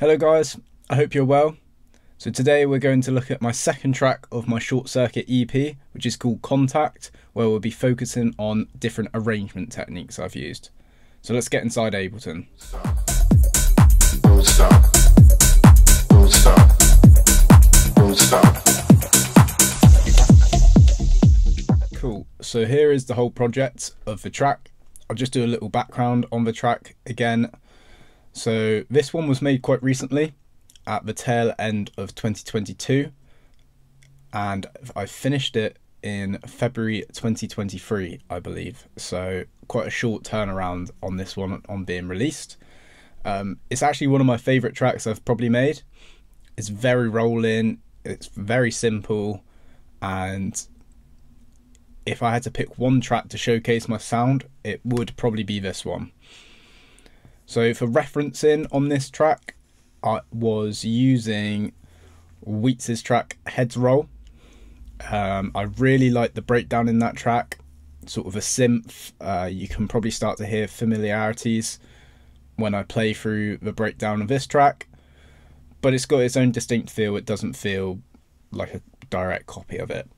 Hello guys, I hope you're well. So today we're going to look at my second track of my Short Circuit EP, which is called Kontakt, where we'll be focusing on different arrangement techniques I've used. So let's get inside Ableton. Cool, so here is the whole project of the track. I'll just do a little background on the track again so this one was made quite recently at the tail end of 2022 and I finished it in February 2023, I believe. So quite a short turnaround on this one on being released. Um, it's actually one of my favorite tracks I've probably made. It's very rolling, it's very simple, and if I had to pick one track to showcase my sound, it would probably be this one. So for referencing on this track, I was using Wheats' track Heads Roll. Um, I really like the breakdown in that track, sort of a synth. Uh, you can probably start to hear familiarities when I play through the breakdown of this track, but it's got its own distinct feel. It doesn't feel like a direct copy of it.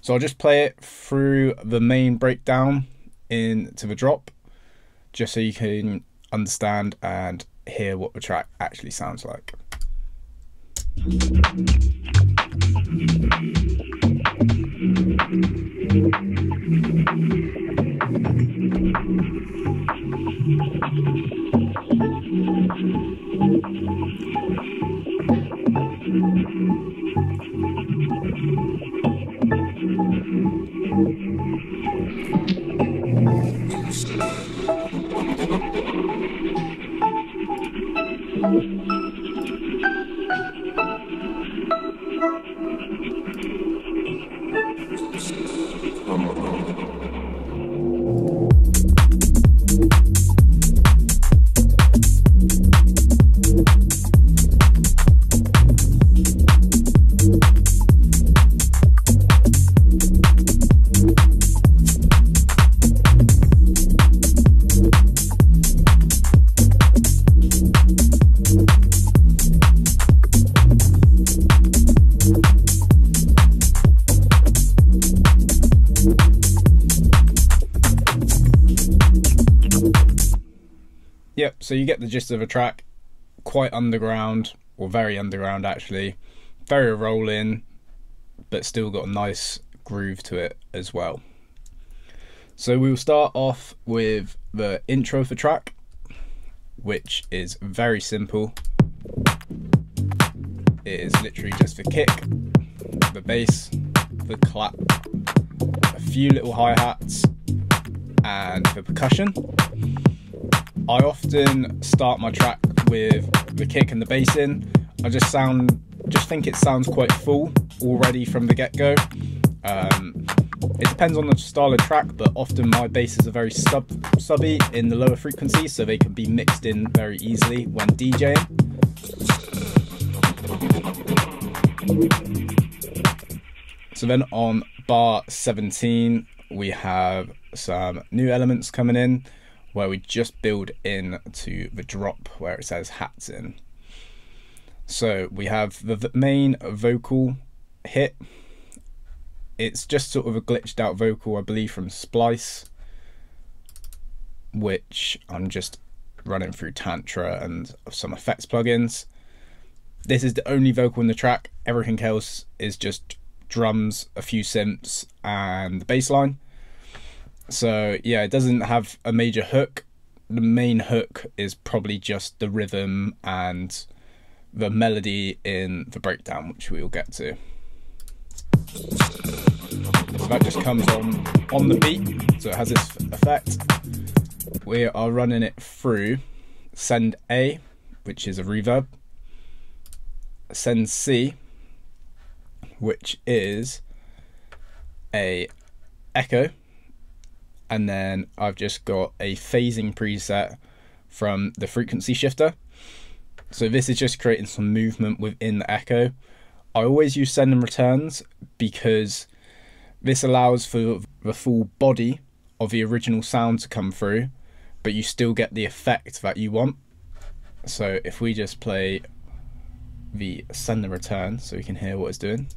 So I'll just play it through the main breakdown into the drop, just so you can understand and hear what the track actually sounds like. Yep, so you get the gist of a track. Quite underground, or very underground actually. Very rolling, but still got a nice groove to it as well. So we'll start off with the intro for track, which is very simple. It is literally just the kick, the bass, the clap, a few little hi-hats, and the percussion. I often start my track with the kick and the bass in. I just sound, just think it sounds quite full already from the get-go. Um, it depends on the style of track, but often my basses are very sub subby in the lower frequencies, so they can be mixed in very easily when DJing. So then on bar 17, we have some new elements coming in where we just build in to the drop where it says hats in. So we have the main vocal hit. It's just sort of a glitched out vocal, I believe, from Splice, which I'm just running through Tantra and some effects plugins. This is the only vocal in the track. Everything else is just drums, a few synths, and the bass line. So yeah, it doesn't have a major hook. The main hook is probably just the rhythm and the melody in the breakdown, which we will get to. So that just comes on on the beat, so it has this effect. We are running it through send A, which is a reverb, send C, which is a echo and then I've just got a phasing preset from the frequency shifter. So this is just creating some movement within the echo. I always use send and returns because this allows for the full body of the original sound to come through, but you still get the effect that you want. So if we just play the send and return so we can hear what it's doing.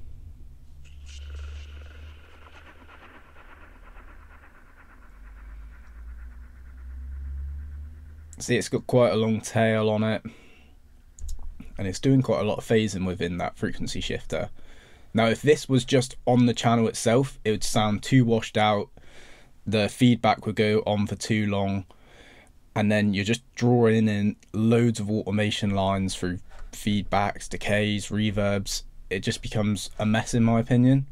See, it's got quite a long tail on it, and it's doing quite a lot of phasing within that frequency shifter. Now, if this was just on the channel itself, it would sound too washed out, the feedback would go on for too long, and then you're just drawing in loads of automation lines through feedbacks, decays, reverbs. It just becomes a mess, in my opinion.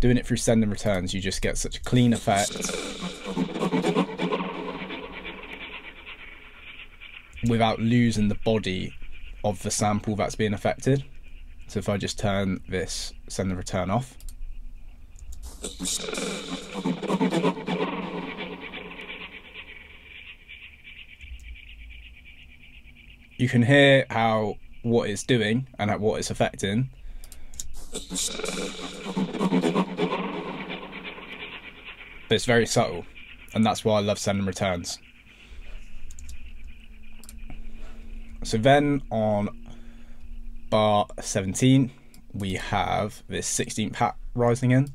Doing it through send and returns, you just get such a clean effect without losing the body of the sample that's being affected. So if I just turn this send and return off. You can hear how what it's doing and at what it's affecting. But it's very subtle, and that's why I love sending returns. So then on bar 17, we have this 16th hat rising in.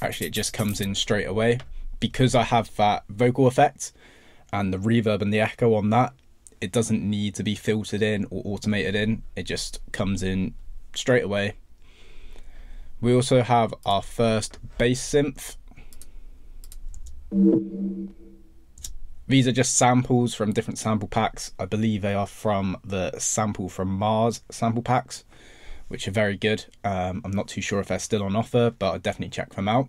Actually, it just comes in straight away. Because I have that vocal effect and the reverb and the echo on that, it doesn't need to be filtered in or automated in. It just comes in straight away. We also have our first bass synth. These are just samples from different sample packs. I believe they are from the Samples From Mars sample packs, which are very good. Um, I'm not too sure if they're still on offer, but i definitely check them out.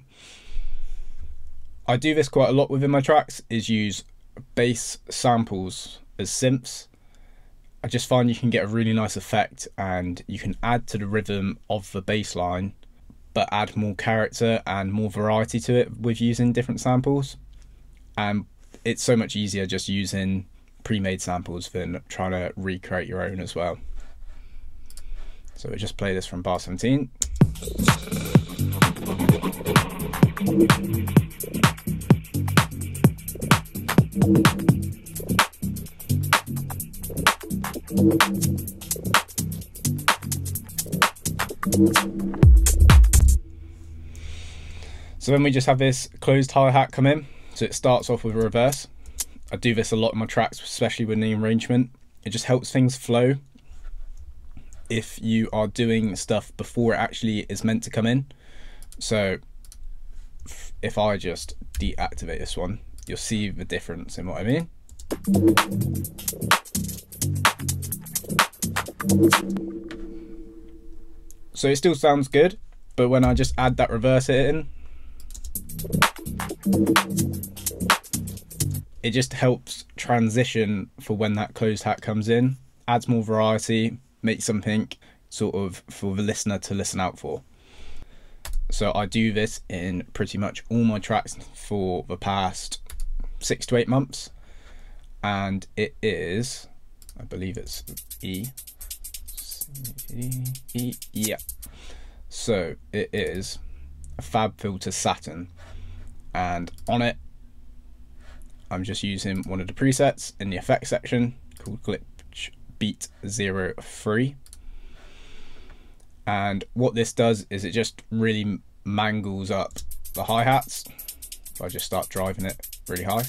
I do this quite a lot within my tracks, is use bass samples as synths. I just find you can get a really nice effect and you can add to the rhythm of the bass line, but add more character and more variety to it with using different samples. And it's so much easier just using pre-made samples than trying to recreate your own as well. So we just play this from bar 17. So then we just have this closed hi-hat come in. So it starts off with a reverse. I do this a lot in my tracks, especially with the arrangement. It just helps things flow. If you are doing stuff before it actually is meant to come in. So if I just deactivate this one, you'll see the difference in what I mean. So it still sounds good, but when I just add that reverse in, it just helps transition for when that closed hat comes in, adds more variety, makes something sort of for the listener to listen out for. So I do this in pretty much all my tracks for the past six to eight months, and it is, I believe it's E. E, yeah. So it is a FabFilter Saturn and on it I'm just using one of the presets in the effects section called Glitch Beat 03 and what this does is it just really mangles up the hi-hats. If I just start driving it really high.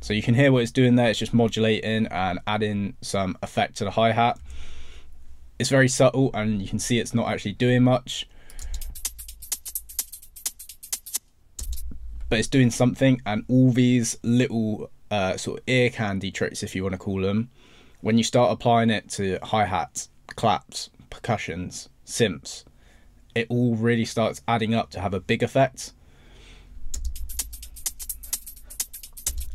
So you can hear what it's doing there. It's just modulating and adding some effect to the hi-hat it's very subtle and you can see it's not actually doing much. But it's doing something and all these little uh, sort of ear candy tricks, if you want to call them, when you start applying it to hi-hats, claps, percussions, synths, it all really starts adding up to have a big effect.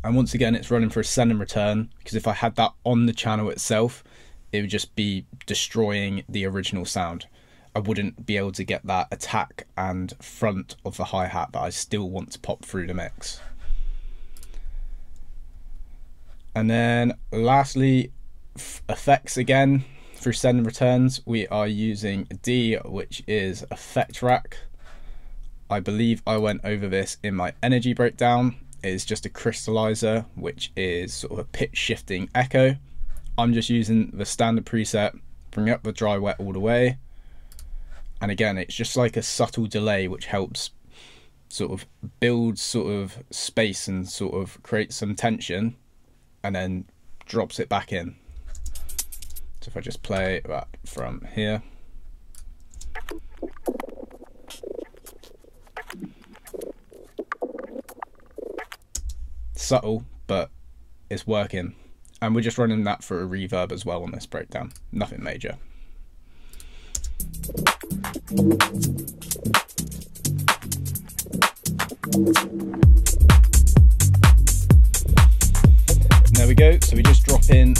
And once again, it's running for a send and return because if I had that on the channel itself, it would just be destroying the original sound. I wouldn't be able to get that attack and front of the hi hat that I still want to pop through the mix. And then lastly, effects again through send and returns. We are using D, which is effect rack I believe I went over this in my energy breakdown. It's just a crystallizer, which is sort of a pitch shifting echo. I'm just using the standard preset, bring up the dry wet all the way. And again, it's just like a subtle delay, which helps sort of build sort of space and sort of create some tension and then drops it back in. So if I just play that from here. Subtle, but it's working. And we're just running that for a reverb as well on this breakdown. Nothing major. There we go. So we just drop in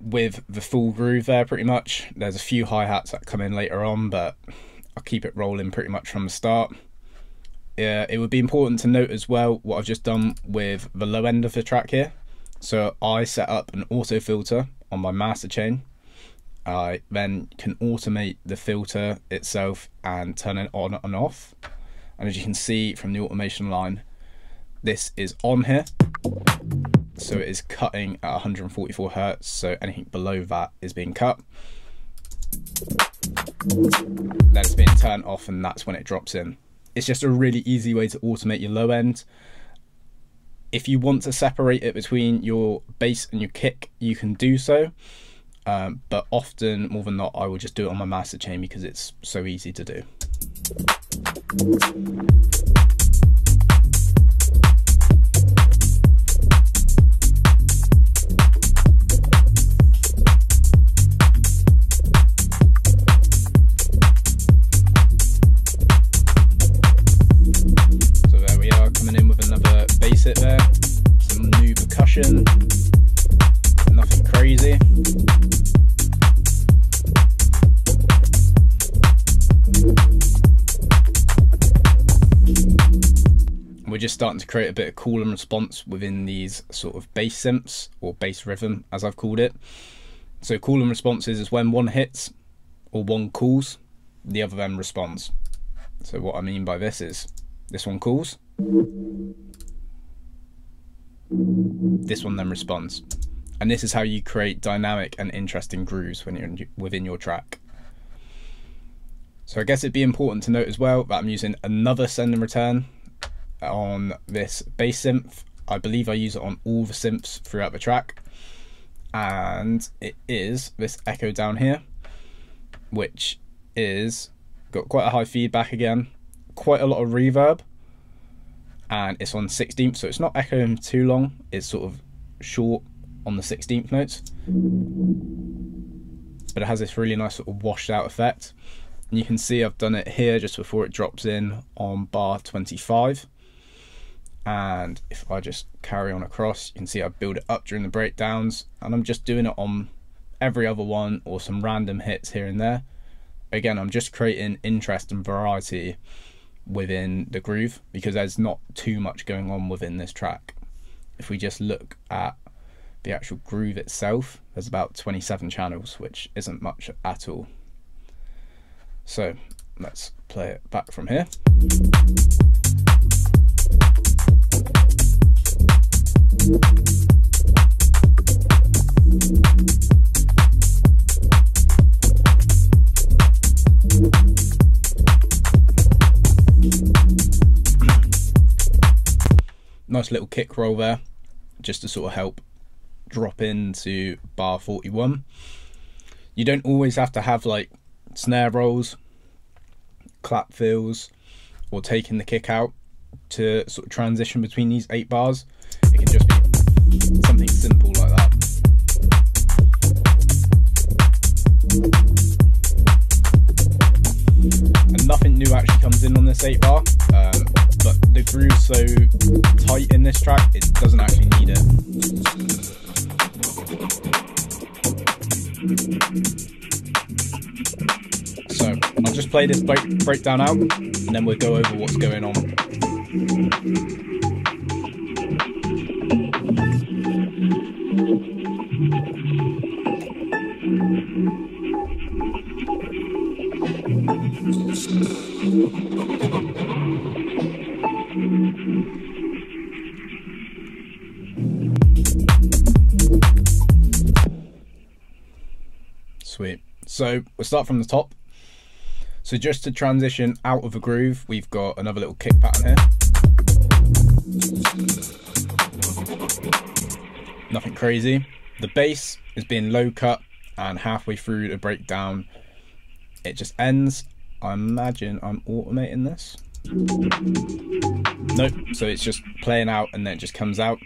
with the full groove there pretty much. There's a few hi-hats that come in later on, but I'll keep it rolling pretty much from the start. Yeah, it would be important to note as well what I've just done with the low end of the track here. So I set up an auto filter on my master chain. I then can automate the filter itself and turn it on and off. And as you can see from the automation line, this is on here. So it is cutting at 144 hertz. So anything below that is being cut. Then it's being turned off and that's when it drops in. It's just a really easy way to automate your low end if you want to separate it between your bass and your kick you can do so. Um, but often more than not I will just do it on my master chain because it's so easy to do to create a bit of call and response within these sort of bass synths or bass rhythm, as I've called it. So call and responses is when one hits or one calls, the other then responds. So what I mean by this is this one calls, this one then responds. And this is how you create dynamic and interesting grooves when you're in, within your track. So I guess it'd be important to note as well that I'm using another send and return on this bass synth. I believe I use it on all the synths throughout the track. And it is this echo down here, which is got quite a high feedback again, quite a lot of reverb, and it's on 16th, so it's not echoing too long. It's sort of short on the 16th notes, but it has this really nice sort of washed out effect. And you can see I've done it here just before it drops in on bar 25. And if I just carry on across, you can see I build it up during the breakdowns, and I'm just doing it on every other one or some random hits here and there. Again, I'm just creating interest and variety within the groove because there's not too much going on within this track. If we just look at the actual groove itself, there's about 27 channels, which isn't much at all. So let's play it back from here. Nice little kick roll there just to sort of help drop into bar 41 you don't always have to have like snare rolls clap fills or taking the kick out to sort of transition between these eight bars. It can just something simple like that and nothing new actually comes in on this 8 bar um, but the groove's so tight in this track, it doesn't actually need it. So I'll just play this break breakdown out and then we'll go over what's going on. Start from the top. So just to transition out of a groove, we've got another little kick pattern here. Nothing crazy. The bass is being low cut and halfway through the breakdown it just ends. I imagine I'm automating this. Nope, so it's just playing out and then it just comes out.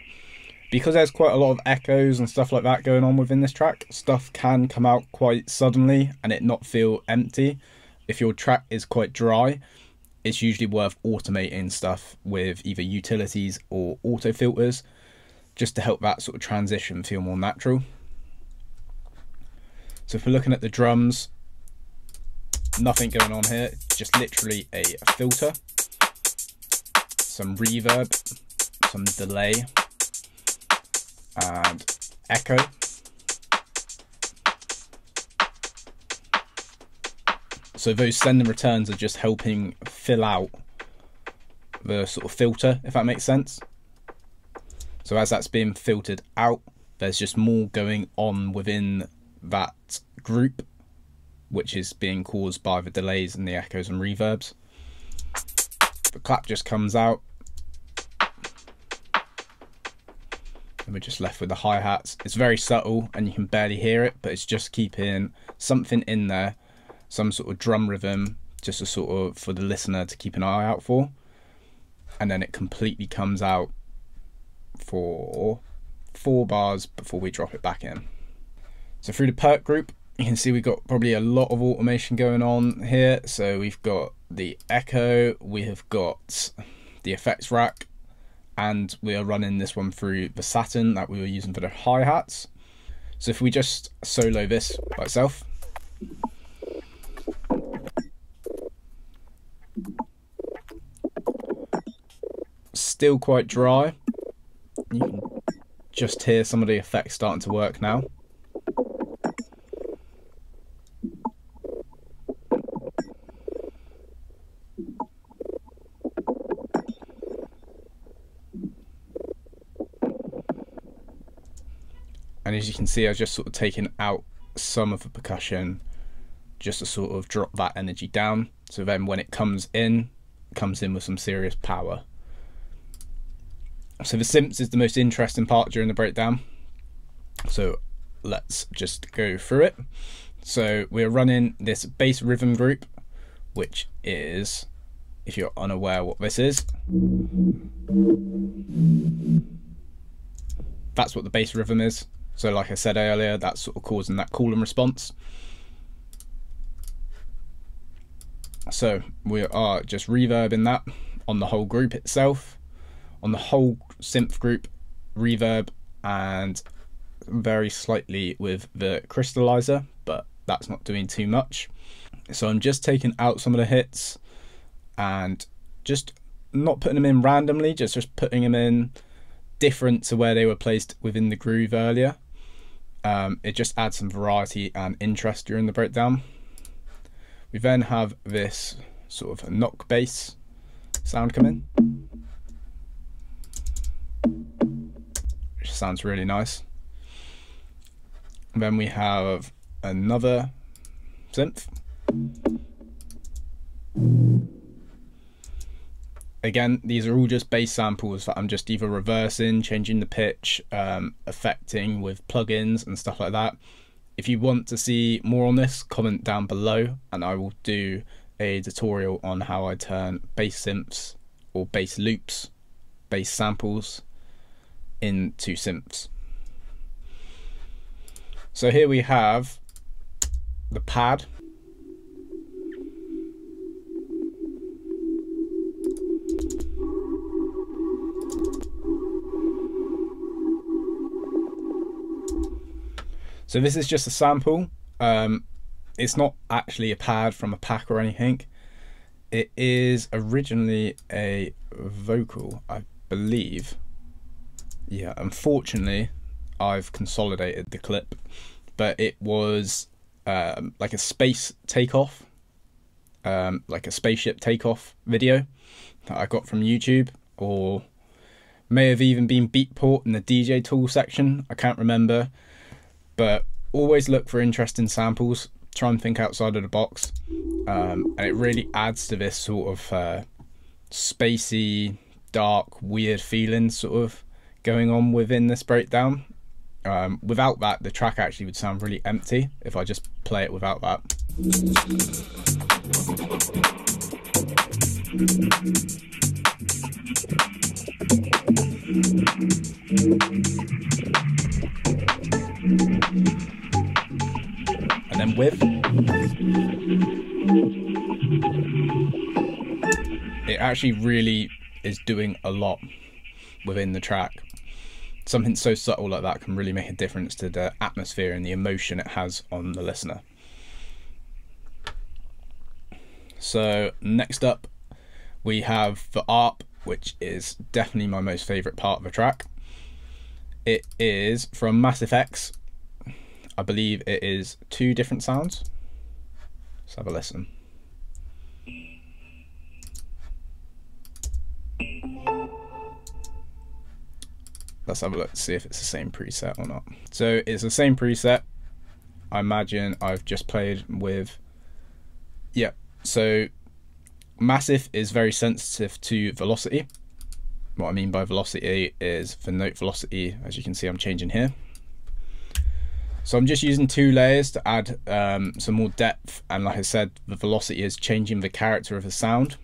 Because there's quite a lot of echoes and stuff like that going on within this track, stuff can come out quite suddenly and it not feel empty. If your track is quite dry, it's usually worth automating stuff with either utilities or auto filters just to help that sort of transition feel more natural. So if we're looking at the drums, nothing going on here, just literally a filter, some reverb, some delay, and echo. So those send and returns are just helping fill out the sort of filter, if that makes sense. So as that's being filtered out, there's just more going on within that group, which is being caused by the delays and the echoes and reverbs. The clap just comes out. We're just left with the hi-hats. It's very subtle and you can barely hear it, but it's just keeping something in there, some sort of drum rhythm, just a sort of for the listener to keep an eye out for. And then it completely comes out for four bars before we drop it back in. So through the perc group, you can see we've got probably a lot of automation going on here. So we've got the echo, we have got the effects rack, and we are running this one through the Saturn that we were using for the hi-hats. So if we just solo this by itself, still quite dry. You can just hear some of the effects starting to work now. As you can see I've just sort of taken out some of the percussion just to sort of drop that energy down. So then when it comes in it comes in with some serious power. So the synths is the most interesting part during the breakdown. So let's just go through it. So we're running this bass rhythm group which is if you're unaware what this is that's what the bass rhythm is so like I said earlier, that's sort of causing that call and response. So we are just reverbing that on the whole group itself, on the whole synth group, reverb, and very slightly with the crystallizer, but that's not doing too much. So I'm just taking out some of the hits and just not putting them in randomly, just just putting them in different to where they were placed within the groove earlier. Um, it just adds some variety and interest during the breakdown. We then have this sort of knock bass sound come in. Which sounds really nice. Then we have another synth. Again, these are all just bass samples that I'm just either reversing, changing the pitch, um, affecting with plugins and stuff like that. If you want to see more on this, comment down below and I will do a tutorial on how I turn bass synths or bass loops, bass samples into synths. So here we have the pad So this is just a sample. Um, it's not actually a pad from a pack or anything. It is originally a vocal, I believe. Yeah, unfortunately, I've consolidated the clip, but it was um, like a space takeoff, um, like a spaceship takeoff video that I got from YouTube, or may have even been Beatport in the DJ tool section. I can't remember but always look for interesting samples. try and think outside of the box, um, and it really adds to this sort of uh, spacey, dark, weird feeling sort of going on within this breakdown. Um, without that, the track actually would sound really empty if I just play it without that. And then with it actually really is doing a lot within the track. Something so subtle like that can really make a difference to the atmosphere and the emotion it has on the listener. So next up we have the ARP, which is definitely my most favourite part of the track. It is from Massive X. I believe it is two different sounds. Let's have a listen. Let's have a look to see if it's the same preset or not. So it's the same preset. I imagine I've just played with, yeah. So Massive is very sensitive to velocity. What I mean by velocity is the note velocity, as you can see I'm changing here. So I'm just using two layers to add um, some more depth and like I said, the velocity is changing the character of the sound.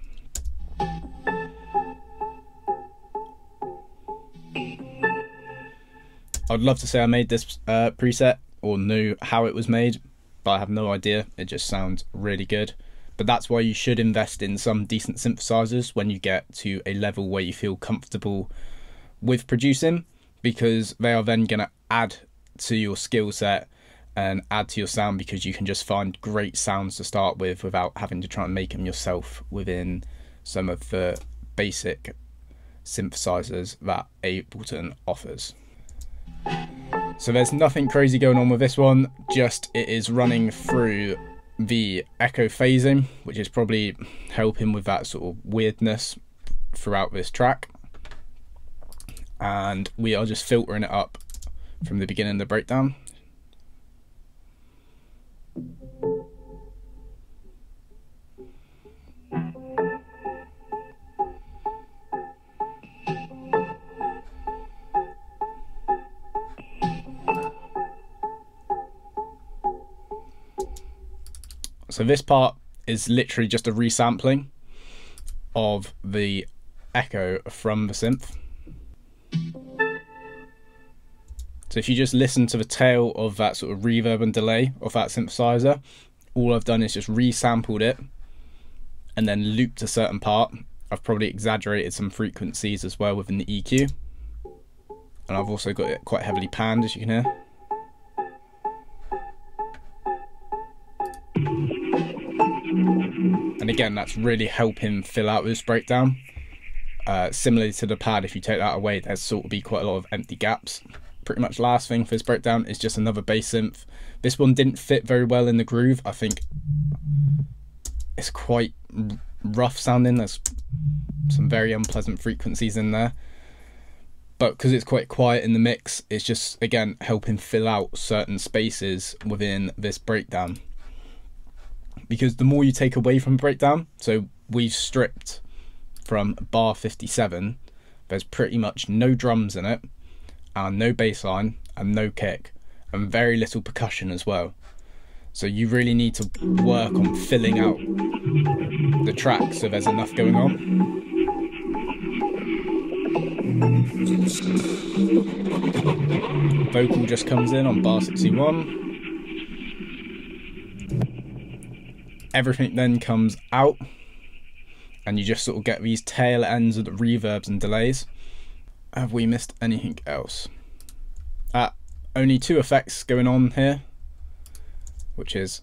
I'd love to say I made this uh, preset or knew how it was made, but I have no idea. It just sounds really good. But that's why you should invest in some decent synthesizers when you get to a level where you feel comfortable with producing, because they are then going to add to your skill set and add to your sound because you can just find great sounds to start with without having to try and make them yourself within some of the basic synthesizers that Ableton offers. So there's nothing crazy going on with this one, just it is running through the echo phasing, which is probably helping with that sort of weirdness throughout this track. And we are just filtering it up from the beginning of the breakdown. So this part is literally just a resampling of the echo from the synth. So if you just listen to the tail of that sort of reverb and delay of that synthesizer, all I've done is just resampled it and then looped a certain part. I've probably exaggerated some frequencies as well within the EQ. And I've also got it quite heavily panned as you can hear. And again, that's really helping fill out this breakdown. Uh, similarly to the pad, if you take that away, there's sort of be quite a lot of empty gaps. Pretty much last thing for this breakdown is just another bass synth. This one didn't fit very well in the groove. I think it's quite rough sounding. There's some very unpleasant frequencies in there. But because it's quite quiet in the mix, it's just, again, helping fill out certain spaces within this breakdown because the more you take away from breakdown, so we've stripped from bar 57, there's pretty much no drums in it, and no bass line, and no kick, and very little percussion as well. So you really need to work on filling out the track so there's enough going on. Vocal just comes in on bar 61. Everything then comes out and you just sort of get these tail ends of the reverbs and delays. Have we missed anything else? Uh, only two effects going on here, which is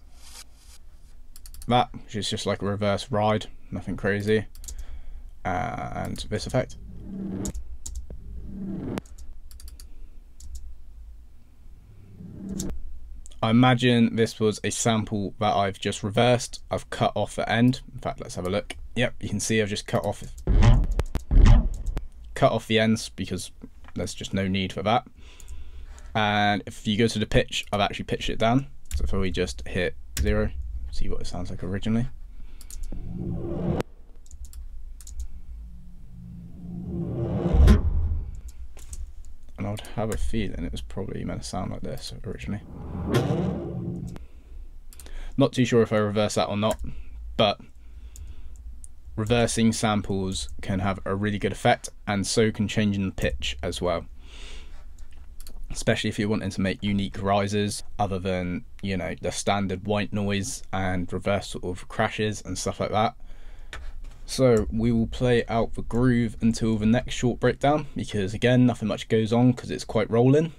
that, which is just like a reverse ride, nothing crazy, and this effect. I imagine this was a sample that I've just reversed. I've cut off the end. In fact, let's have a look. Yep, you can see I've just cut off cut off the ends because there's just no need for that. And if you go to the pitch, I've actually pitched it down. So if we just hit zero, see what it sounds like originally. Have a feeling it was probably meant to sound like this originally. Not too sure if I reverse that or not, but reversing samples can have a really good effect and so can changing the pitch as well especially if you're wanting to make unique rises other than you know the standard white noise and reverse sort of crashes and stuff like that so we will play out the groove until the next short breakdown because again nothing much goes on because it's quite rolling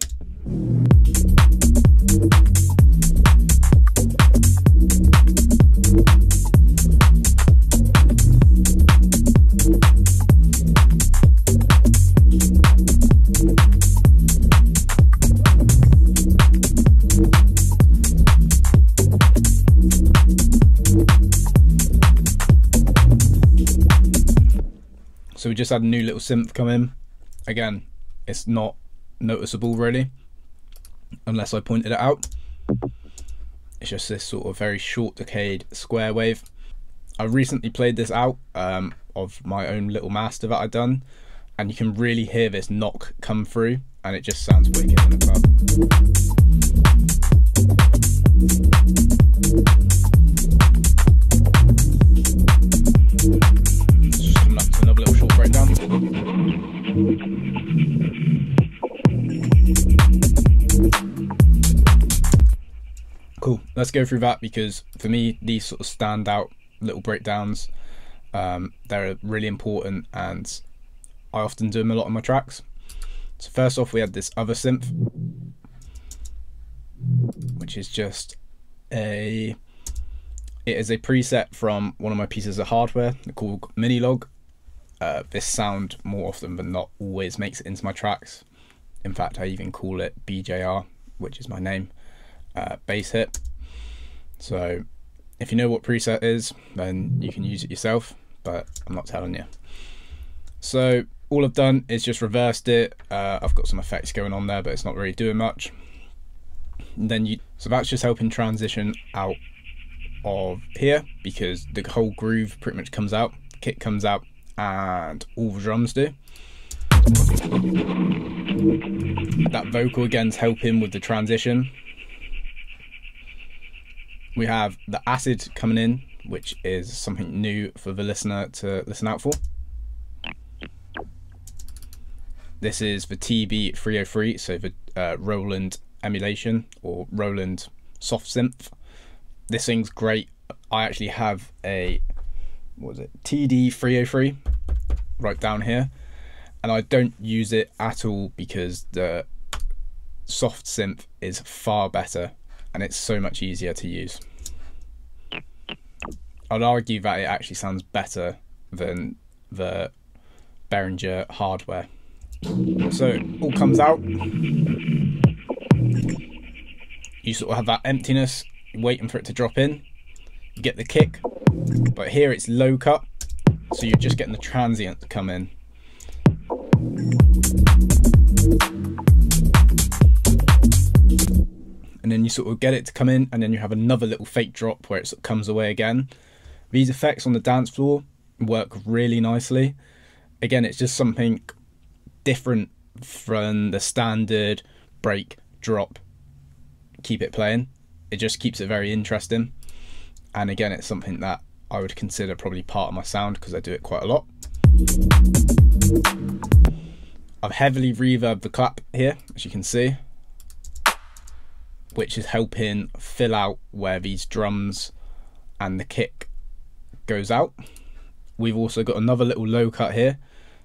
So we just had a new little synth come in. Again, it's not noticeable really, unless I pointed it out. It's just this sort of very short decayed square wave. I recently played this out um, of my own little master that I've done, and you can really hear this knock come through, and it just sounds wicked in the club. Cool. Let's go through that because for me, these sort of stand out little breakdowns. Um, they're really important and I often do them a lot on my tracks. So first off, we had this other synth, which is just a it is a preset from one of my pieces of hardware called Minilogue uh, this sound more often than not always makes it into my tracks. In fact, I even call it BJR, which is my name, uh, bass hit. So if you know what preset is, then you can use it yourself, but I'm not telling you. So all I've done is just reversed it. Uh, I've got some effects going on there, but it's not really doing much. And then you, so that's just helping transition out of here because the whole groove pretty much comes out, kick comes out, and all the drums do. That vocal again's helping with the transition. We have the acid coming in, which is something new for the listener to listen out for. This is the TB303, so the uh, Roland emulation or Roland soft synth. This thing's great. I actually have a what was it TD303 right down here and I don't use it at all because the soft synth is far better and it's so much easier to use. I'd argue that it actually sounds better than the Behringer hardware. So it all comes out. You sort of have that emptiness, waiting for it to drop in. You get the kick, but here it's low cut, so you're just getting the transient to come in. And then you sort of get it to come in, and then you have another little fake drop where it sort of comes away again. These effects on the dance floor work really nicely. Again, it's just something different from the standard break, drop, keep it playing. It just keeps it very interesting. And again, it's something that I would consider probably part of my sound because I do it quite a lot. I've heavily reverbed the clap here, as you can see, which is helping fill out where these drums and the kick goes out. We've also got another little low cut here.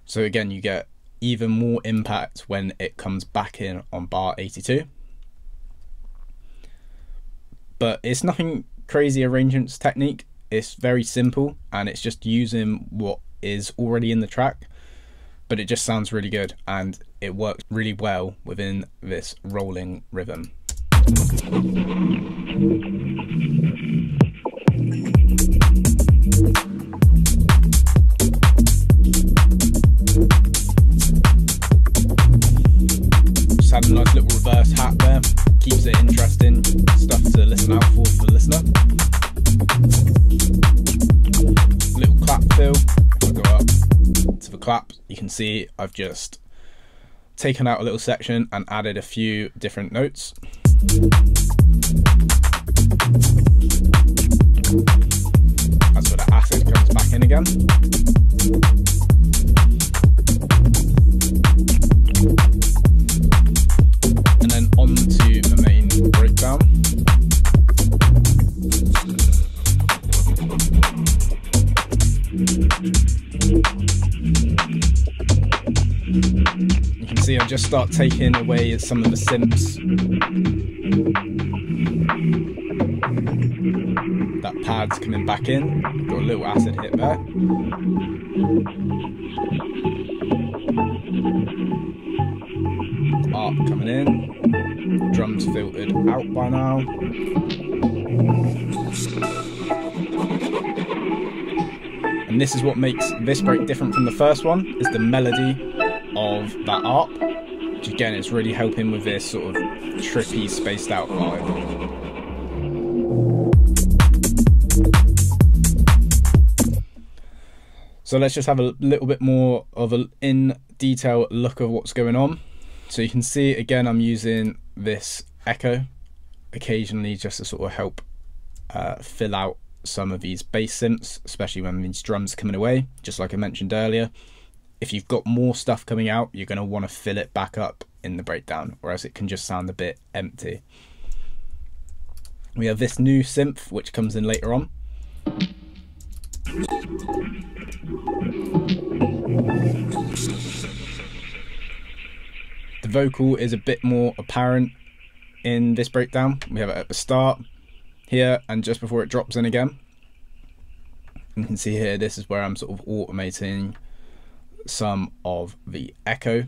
So again, you get even more impact when it comes back in on bar 82. But it's nothing crazy arrangements technique. It's very simple and it's just using what is already in the track, but it just sounds really good and it works really well within this rolling rhythm. Had a nice little reverse hat there, keeps it interesting, stuff to listen out for for the listener. Little clap fill. Go up to the clap, you can see I've just taken out a little section and added a few different notes. That's where the acid comes back in again. The main breakdown. You can see I just start taking away some of the synths that pad's coming back in. Got a little acid hit there. Arp coming in. Drums filtered out by now. And this is what makes this break different from the first one, is the melody of that arp. Which again is really helping with this sort of trippy, spaced out vibe. So let's just have a little bit more of an in detail look of what's going on. So you can see again I'm using this echo occasionally just to sort of help uh, fill out some of these bass synths, especially when these drums coming away, just like I mentioned earlier. If you've got more stuff coming out, you're going to want to fill it back up in the breakdown, or else it can just sound a bit empty. We have this new synth, which comes in later on. Vocal is a bit more apparent in this breakdown. We have it at the start here and just before it drops in again. You can see here, this is where I'm sort of automating some of the echo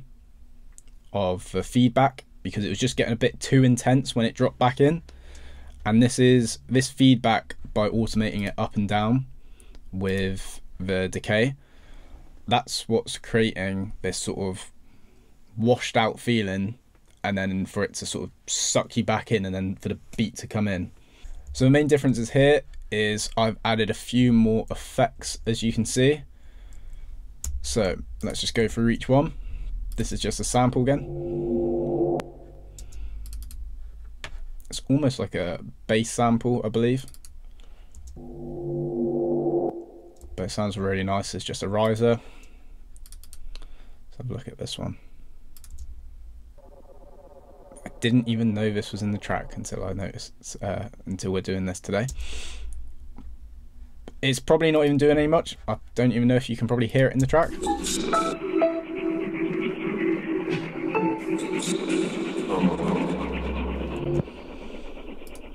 of the feedback because it was just getting a bit too intense when it dropped back in. And this is this feedback by automating it up and down with the decay. That's what's creating this sort of washed out feeling and then for it to sort of suck you back in and then for the beat to come in. So the main differences here is I've added a few more effects as you can see. So let's just go through each one. This is just a sample again. It's almost like a bass sample, I believe but it sounds really nice. It's just a riser. Let's have a look at this one. Didn't even know this was in the track until I noticed, uh, until we're doing this today. It's probably not even doing any much. I don't even know if you can probably hear it in the track.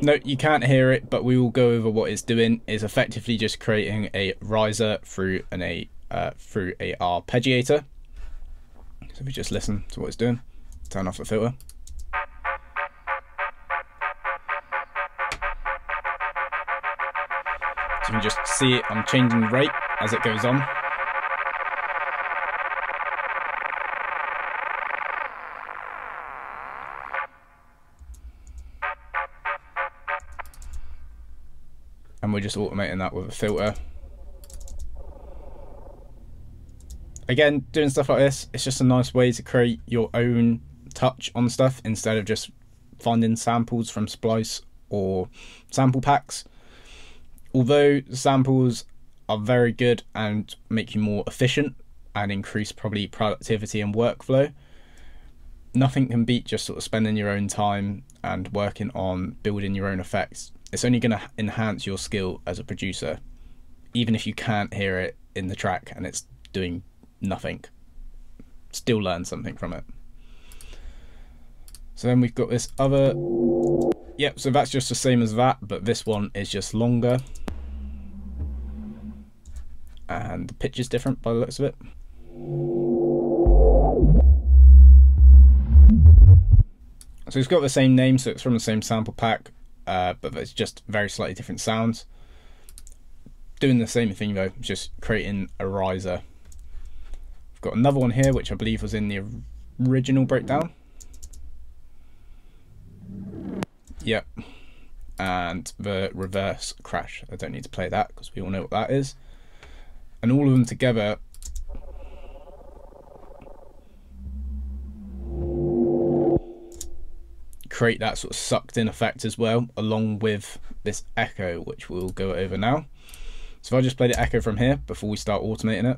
No, you can't hear it, but we will go over what it's doing. It's effectively just creating a riser through an a uh, through a arpeggiator. So if we just listen to what it's doing, turn off the filter. Can just see it, I'm changing rate as it goes on. and we're just automating that with a filter. Again, doing stuff like this, it's just a nice way to create your own touch on stuff instead of just finding samples from Splice or sample packs. Although samples are very good and make you more efficient and increase probably productivity and workflow, nothing can beat just sort of spending your own time and working on building your own effects it's only going to enhance your skill as a producer, even if you can't hear it in the track and it's doing nothing. Still learn something from it. So then we've got this other. Yep, so that's just the same as that, but this one is just longer. And the pitch is different by the looks of it. So it's got the same name, so it's from the same sample pack uh, but it's just very slightly different sounds. Doing the same thing though, just creating a riser. I've got another one here, which I believe was in the original breakdown. Yep. And the reverse crash. I don't need to play that because we all know what that is. And all of them together create that sort of sucked in effect as well, along with this echo, which we'll go over now. So if I just play the echo from here before we start automating it.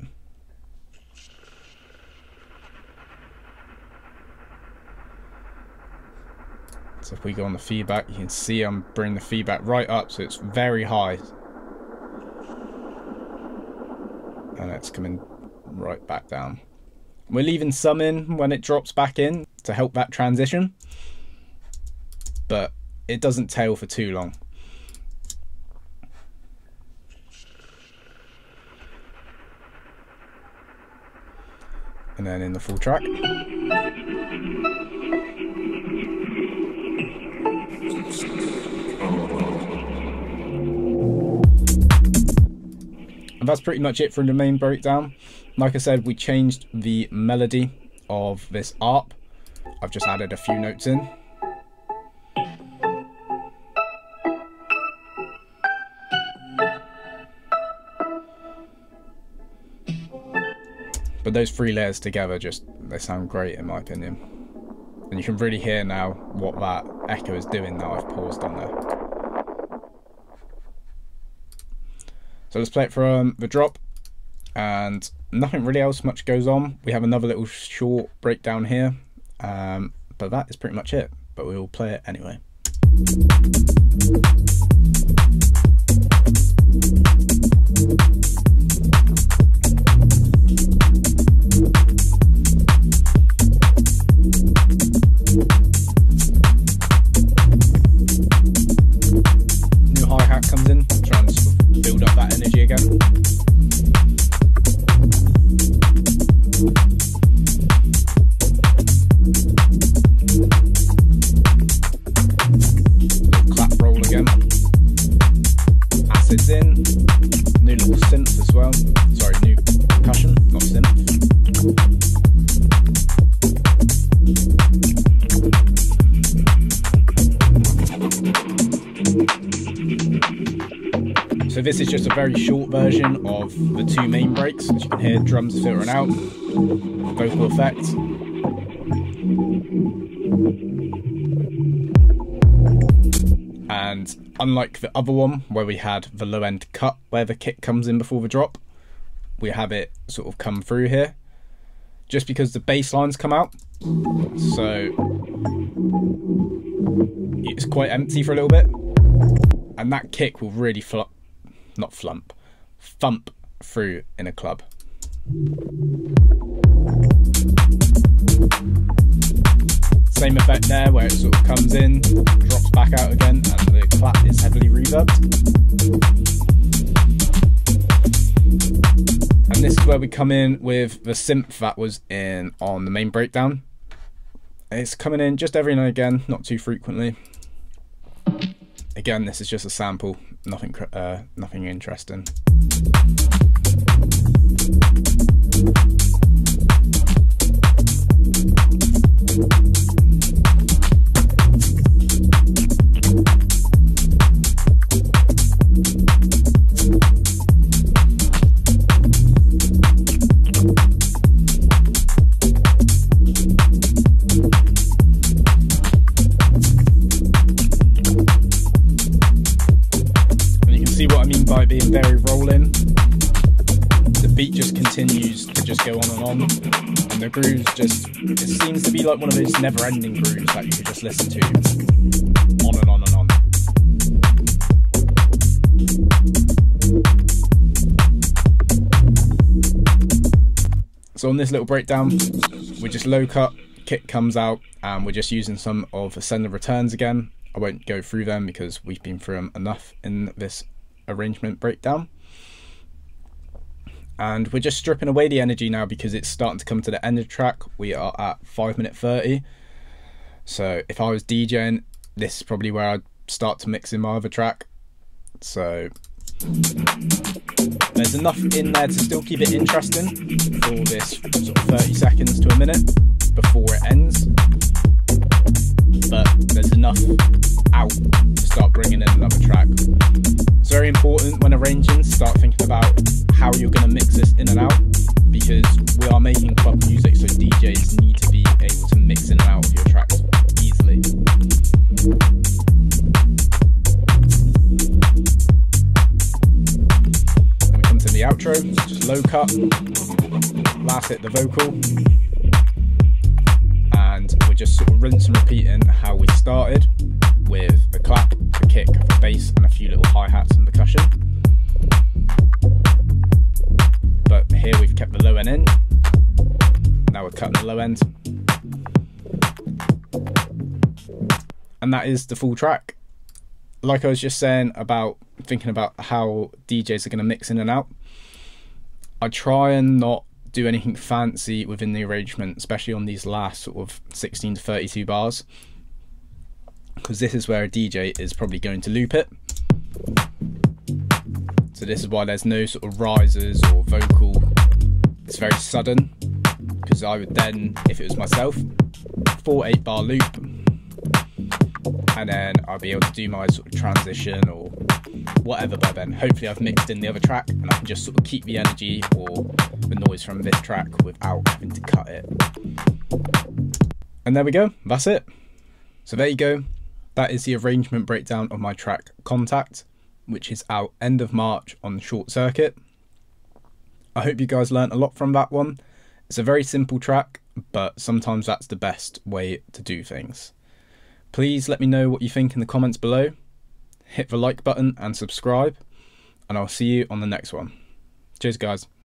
So if we go on the feedback, you can see I'm bringing the feedback right up, so it's very high. And it's coming right back down. We're leaving some in when it drops back in to help that transition but it doesn't tail for too long. And then in the full track. And that's pretty much it for the main breakdown. Like I said, we changed the melody of this ARP. I've just added a few notes in. But those three layers together just, they sound great in my opinion. And you can really hear now what that echo is doing now I've paused on there. So let's play it from the drop and nothing really else much goes on. We have another little short breakdown here, um, but that is pretty much it. But we will play it anyway. So this is just a very short version of the two main breaks. As you can hear, drums filtering out, vocal effects. And unlike the other one, where we had the low end cut, where the kick comes in before the drop, we have it sort of come through here. Just because the bass lines come out. So it's quite empty for a little bit. And that kick will really flop not flump, thump through in a club. Same effect there where it sort of comes in, drops back out again, and the clap is heavily reverbed. And this is where we come in with the synth that was in on the main breakdown. It's coming in just every now and again, not too frequently. Again, this is just a sample, nothing, uh, nothing interesting. Very rolling. The beat just continues to just go on and on, and the grooves just it seems to be like one of those never-ending grooves that you could just listen to on and on and on. So on this little breakdown, we're just low cut, kick comes out, and we're just using some of and returns again. I won't go through them because we've been through them enough in this arrangement breakdown. And we're just stripping away the energy now because it's starting to come to the end of the track. We are at 5 minute 30. So if I was DJing, this is probably where I'd start to mix in my other track. So there's enough in there to still keep it interesting for this sort of 30 seconds to a minute before it ends but there's enough out to start bringing in another track. It's very important when arranging, start thinking about how you're going to mix this in and out because we are making club music, so DJs need to be able to mix in and out of your tracks easily. We come to the outro, just low cut, last hit the vocal and we're just sort of rinse and repeating how we started with a clap, a kick, a bass, and a few little hi hats and percussion. But here we've kept the low end in. Now we're cutting the low end. And that is the full track. Like I was just saying about thinking about how DJs are going to mix in and out, I try and not do anything fancy within the arrangement, especially on these last sort of 16 to 32 bars because this is where a DJ is probably going to loop it. So this is why there's no sort of rises or vocal. It's very sudden because I would then, if it was myself, four eight bar loop, and then I'll be able to do my sort of transition or whatever by then. Hopefully I've mixed in the other track and I can just sort of keep the energy or the noise from this track without having to cut it. And there we go, that's it. So there you go, that is the arrangement breakdown of my track Kontakt, which is out end of March on Short Circuit. I hope you guys learnt a lot from that one. It's a very simple track, but sometimes that's the best way to do things. Please let me know what you think in the comments below. Hit the like button and subscribe, and I'll see you on the next one. Cheers, guys.